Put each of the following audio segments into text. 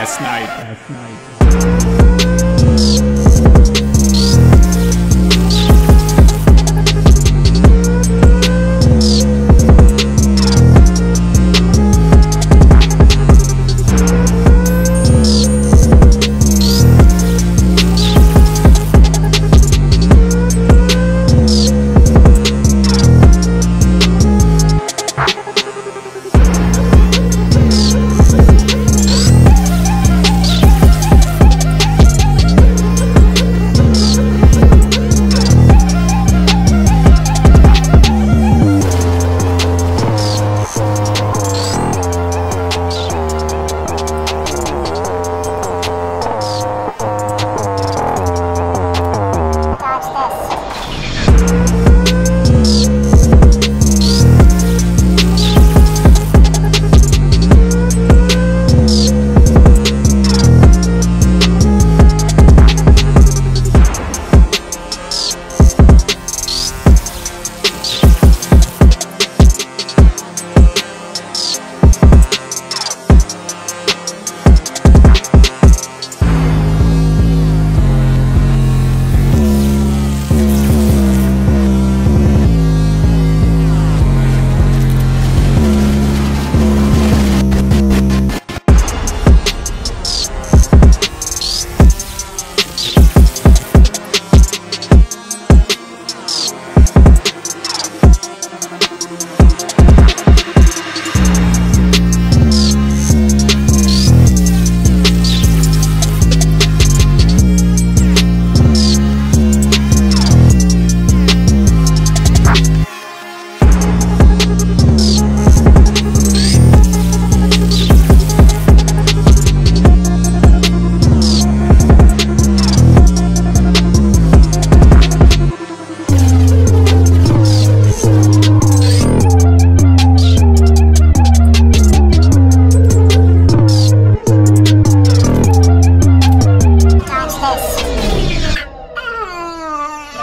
Last night. Last night.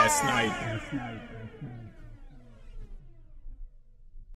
last night.